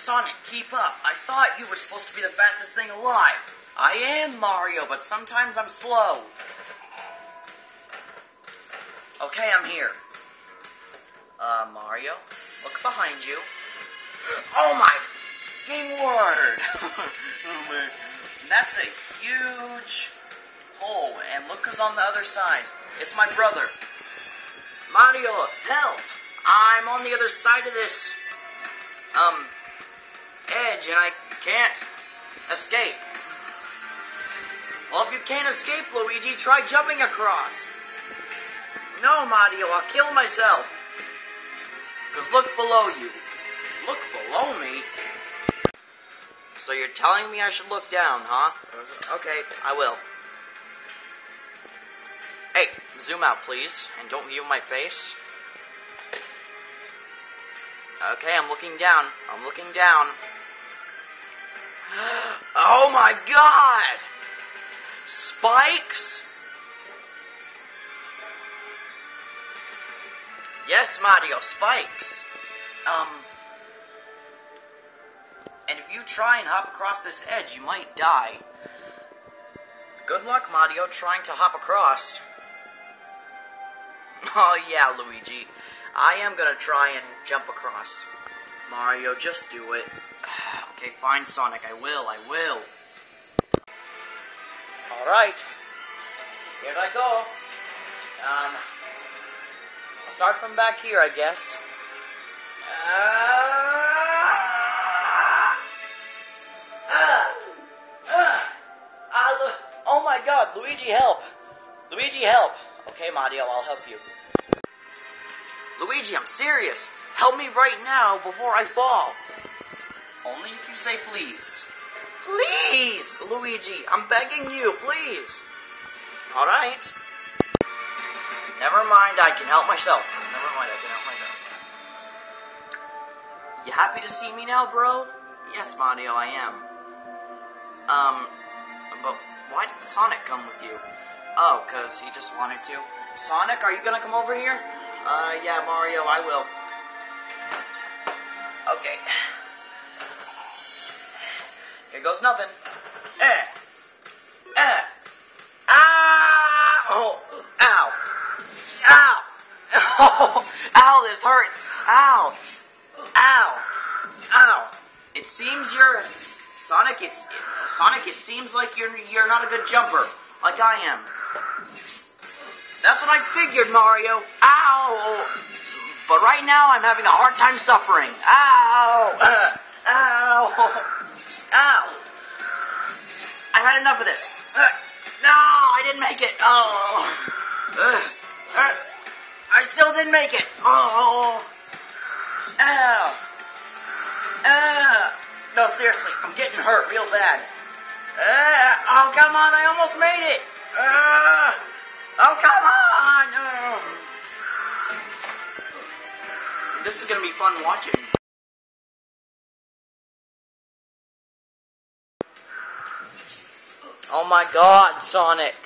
Sonic, keep up. I thought you were supposed to be the fastest thing alive. I am Mario, but sometimes I'm slow. Okay, I'm here. Uh, Mario, look behind you. Oh my game word! oh man. That's a huge hole, and look who's on the other side. It's my brother. Mario, help! I'm on the other side of this, um, edge, and I can't escape. Well, if you can't escape, Luigi, try jumping across. No, Mario, I'll kill myself. Because look below you. Look below me? So you're telling me I should look down, huh? Okay, I will. Hey, zoom out, please, and don't view my face. Okay, I'm looking down. I'm looking down. Oh my god! Spikes? Yes, Mario, spikes. Um. And if you try and hop across this edge, you might die. Good luck, Mario, trying to hop across. Oh, yeah, Luigi. I am gonna try and jump across. Mario, just do it. Okay, fine, Sonic. I will. I will. Alright. Here I go. Um. I'll start from back here, I guess. Ah! Ah! Ah, Lu- oh my god, Luigi, help! Luigi, help! Okay, Mario, I'll help you. Luigi, I'm serious. Help me right now before I fall. Only if you say please. Please, Luigi, I'm begging you, please. All right. Never mind, I can help myself. Never mind, I can help myself. You happy to see me now, bro? Yes, Mario, I am. Um, but why did Sonic come with you? Oh, because he just wanted to. Sonic, are you gonna come over here? Uh, yeah, Mario, I will. Okay. Here goes nothing. Eh. Eh. Ah! Oh, ow. Ow! Oh, ow, this hurts. Ow. Ow. Ow. It seems you're Sonic. It's Sonic. It seems like you're you're not a good jumper, like I am. That's what I figured, Mario. Ow! But right now, I'm having a hard time suffering. Ow! Uh, ow! Ow! I've had enough of this. Uh, no, I didn't make it. Oh! Uh, uh, I still didn't make it. Oh! Ow! Uh, no, seriously, I'm getting hurt real bad. Uh, oh, come on, I almost made it. Uh, oh, come on. Uh. This is going to be fun watching. My god, Sonic.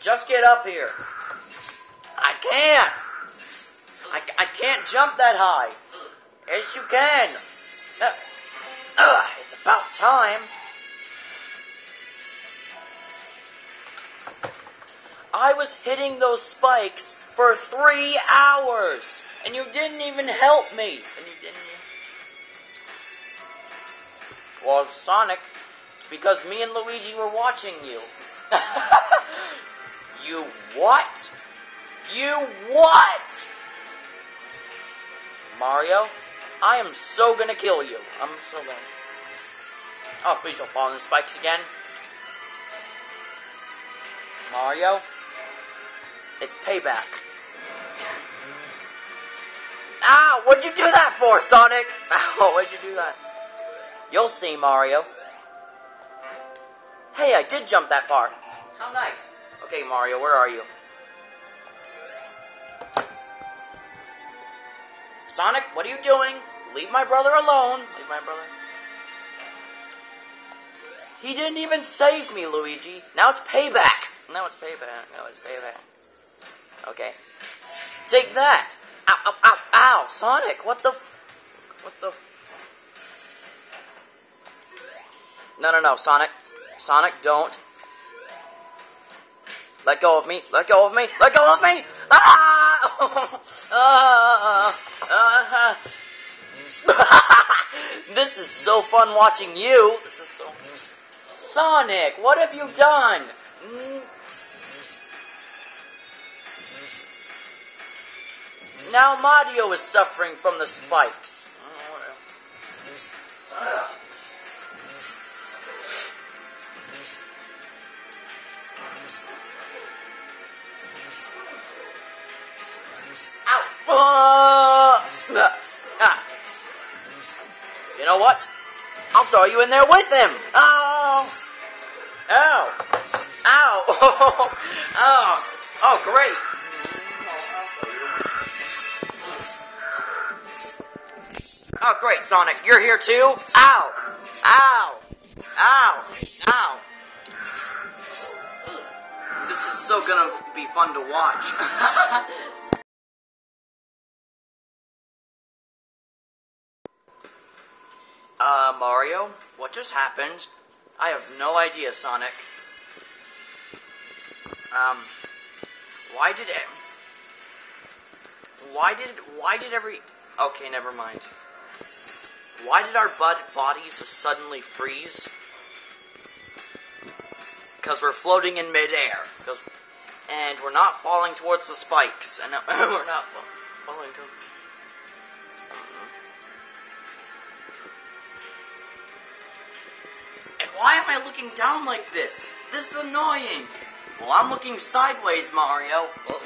Just get up here. I can't. I, I can't jump that high. Yes, you can. Uh, uh, it's about time. I was hitting those spikes for three hours, and you didn't even help me. And you didn't. Well, Sonic, because me and Luigi were watching you. you what? You what? Mario, I am so gonna kill you. I'm so gonna. Oh, please don't fall in the spikes again. Mario, it's payback. Ah, what'd you do that for, Sonic? Ow, what'd you do that? You'll see, Mario. Hey, I did jump that far. How nice. Okay, Mario, where are you? Sonic, what are you doing? Leave my brother alone. Leave my brother. He didn't even save me, Luigi. Now it's payback. Now it's payback. Now it's payback. Okay. Take that. Ow, ow, ow, ow. Sonic, what the... F- what the... F- No, no, no, Sonic. Sonic, don't. Let go of me. Let go of me. Let go of me. Ah! ah! ah! this is so fun watching you. This is so. Sonic, what have you done? Now Mario is suffering from the spikes. Oh, you know what? I'll throw you in there with him. Oh! oh. Ow! Ow! oh! Oh, great! Oh, great, Sonic. You're here too? Ow! Ow! Ow! Ow! This is so gonna be fun to watch. Mario? What just happened? I have no idea, Sonic. Um, why did it... Why did... Why did every... Okay, never mind. Why did our bodies suddenly freeze? Because we're floating in midair. Because, and we're not falling towards the spikes. And we're not falling to. Why am I looking down like this? This is annoying. Well, I'm looking sideways, Mario. Well,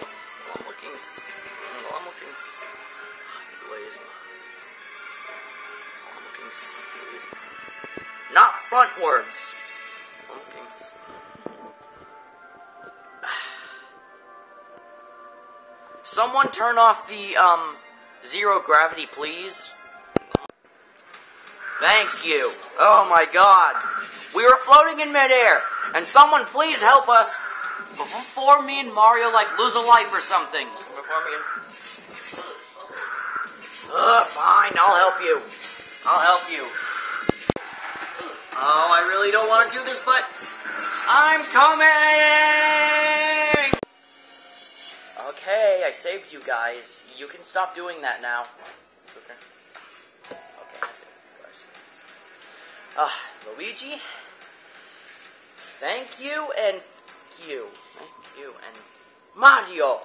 I'm looking. Well, I'm looking sideways. I'm looking. Not frontwards. Someone turn off the um, zero gravity, please. Thank you. Oh my god. We were floating in midair, and someone please help us before me and Mario like lose a life or something. Before me and. Ugh, fine, I'll help you. I'll help you. Oh, I really don't want to do this, but I'm coming! Okay, I saved you guys. You can stop doing that now. Okay. Okay, I saved you guys. Ah, Luigi, thank you and you. Thank you and Mario!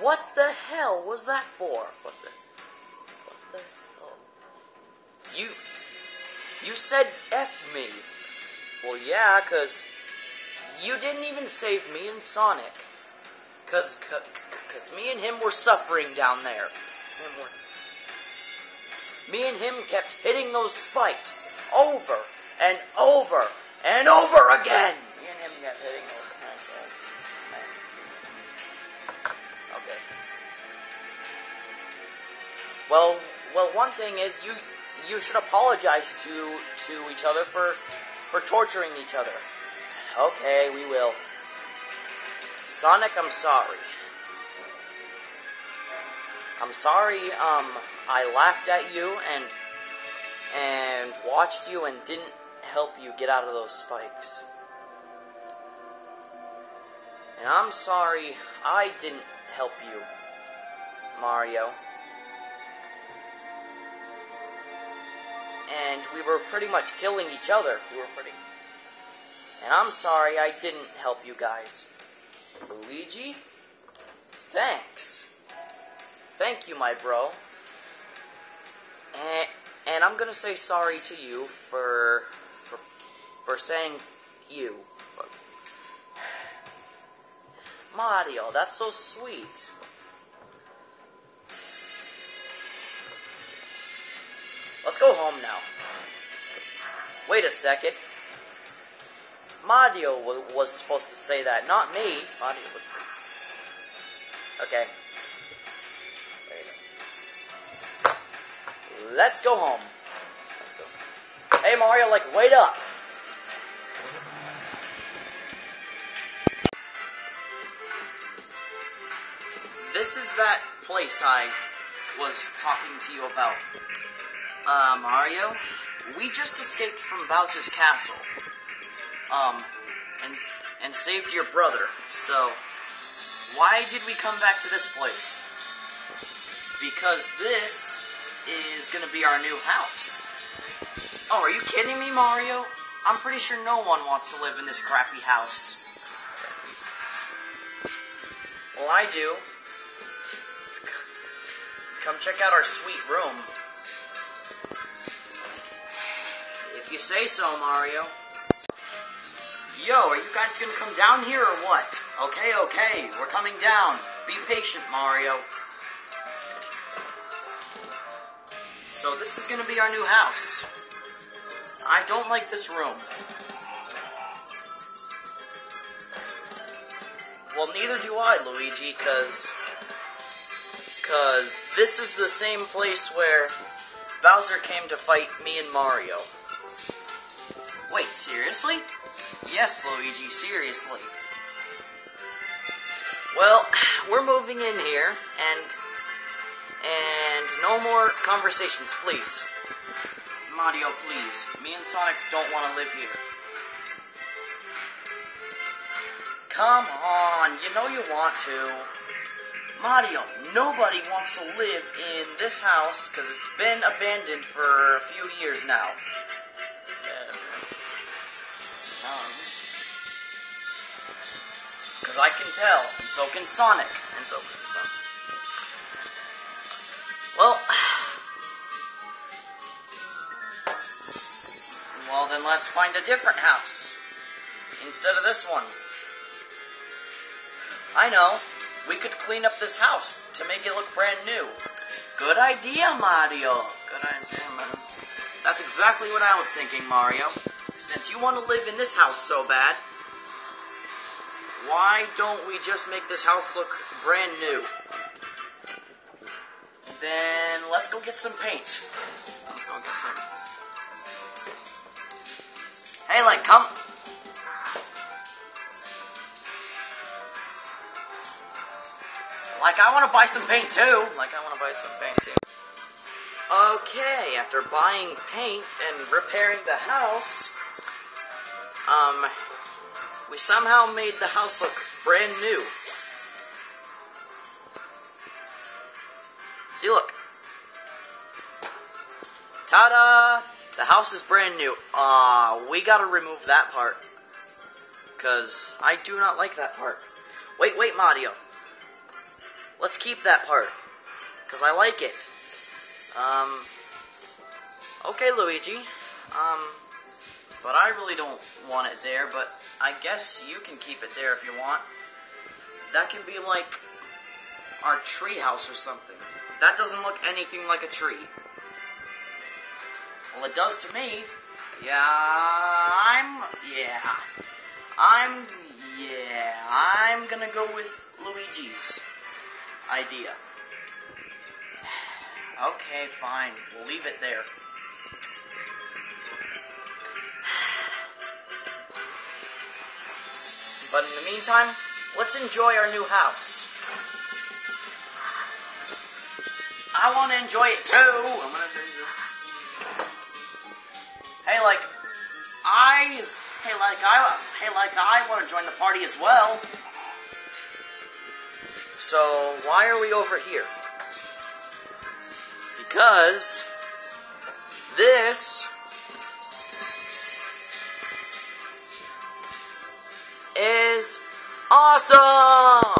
What the hell was that for? What the... What the? You, you said F me. Well, yeah, because you didn't even save me and Sonic. Because cause me and him were suffering down there. Me and him kept hitting those spikes over and over and over again. And him kept hitting. Okay. Well, well, one thing is you you should apologize to to each other for for torturing each other. Okay, we will. Sonic, I'm sorry. I'm sorry um I laughed at you and and watched you and didn't help you get out of those spikes. And I'm sorry I didn't help you, Mario. and we were pretty much killing each other. We were pretty. And I'm sorry I didn't help you guys. Luigi, thanks. Thank you, my bro. And, and I'm gonna say sorry to you for for, saying you. Mario, that's so sweet. Let's go home now. Wait a second. Mario was supposed to say that, not me. Mario was supposed to say Okay. Let's go home. Hey Mario, like, wait up. This is that place I was talking to you about uh, Mario. we just escaped from Bowser's castle. Um, and and saved your brother. So, why did we come back to this place? Because this is gonna be our new house. Oh, are you kidding me, Mario? I'm pretty sure no one wants to live in this crappy house. Well, I do. Come check out our sweet room. If you say so, Mario. Yo, are you guys gonna come down here or what? Okay, okay, we're coming down. Be patient, Mario. So this is gonna be our new house. I don't like this room. Well, neither do I, Luigi, cause... Cause this is the same place where Bowser came to fight me and Mario. Wait, seriously? Yes, Luigi, seriously. Well, we're moving in here, and and no more conversations, please. Mario, please. Me and Sonic don't want to live here. Come on, you know you want to. Mario, nobody wants to live in this house because it's been abandoned for a few years now. Uh, um, because I can tell, and so can Sonic, and so can Sonic. Well, well then let's find a different house instead of this one. I know, we could clean up this house to make it look brand new. Good idea, Mario. Good idea, man. That's exactly what I was thinking, Mario. Since you want to live in this house so bad, why don't we just make this house look brand new? Then let's go get some paint. Let's go get some. Hey, like, come. Like, I want to buy some paint too. Like, I want to buy some paint too. Okay, after buying paint and repairing the house, um, we somehow made the house look brand new. See, look. Ta-da! The house is brand new. Ah, we gotta remove that part. Because I do not like that part. Wait, wait, Mario. Let's keep that part. Because I like it. Um, okay, Luigi. Um, but I really don't want it there, but I guess you can keep it there if you want. That can be like our tree house or something. That doesn't look anything like a tree. Well, it does to me. Yeah, I'm, yeah. I'm, yeah, I'm gonna go with Luigi's idea. Okay, fine. We'll leave it there. But in the meantime, let's enjoy our new house. I want to enjoy it too. Hey, like, I, hey, like, I, hey, like, I want to join the party as well. So, why are we over here? Because this is awesome!